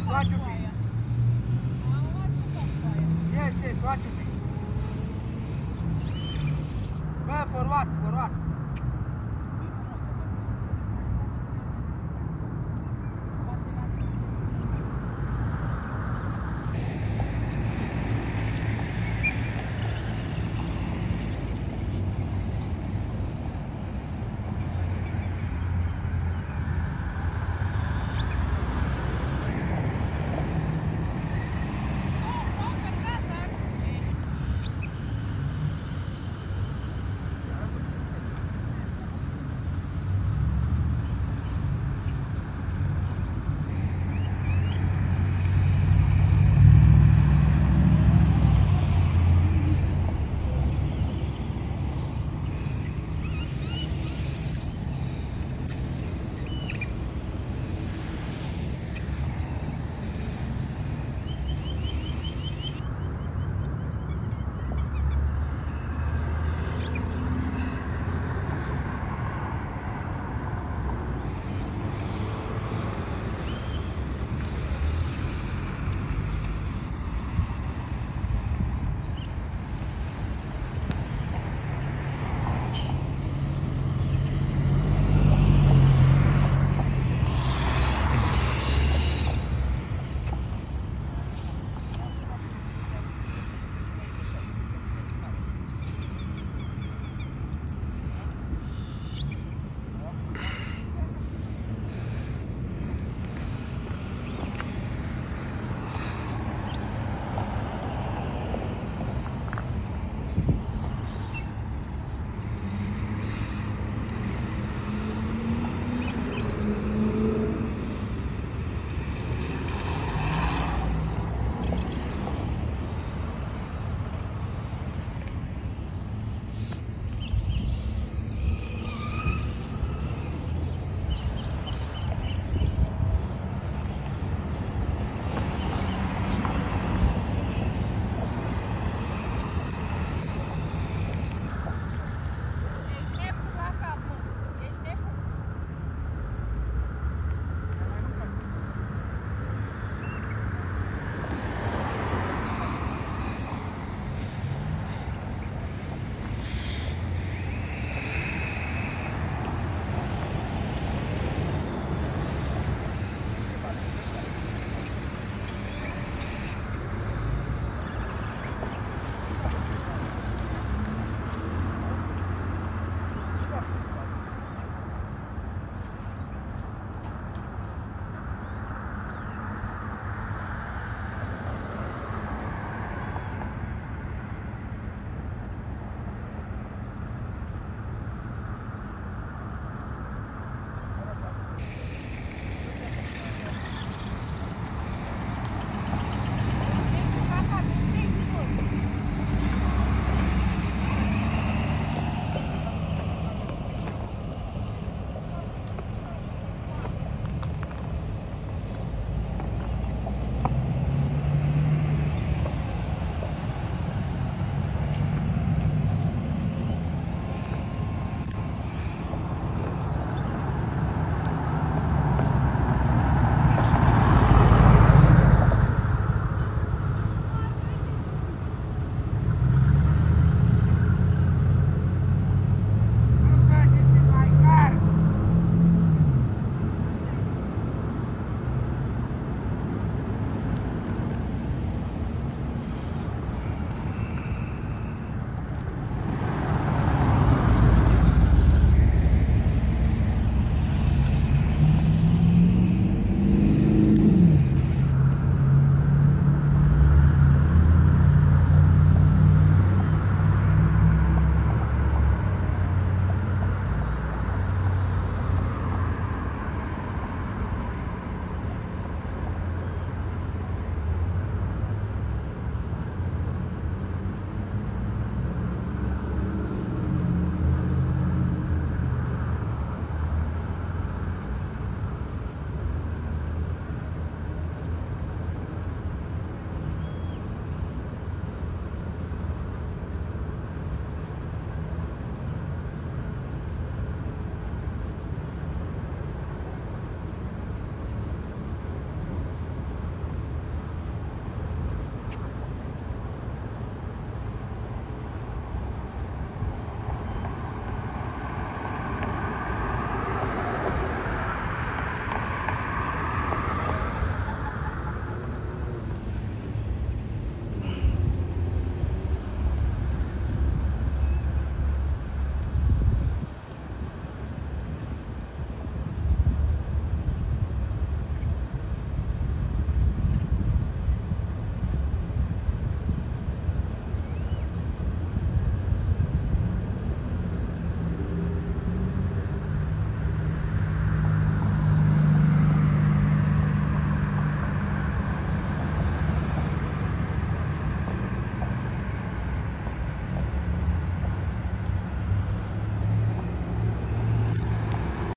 yes, watch your feet. Yes, yes, watch your feet. Go forward, forward.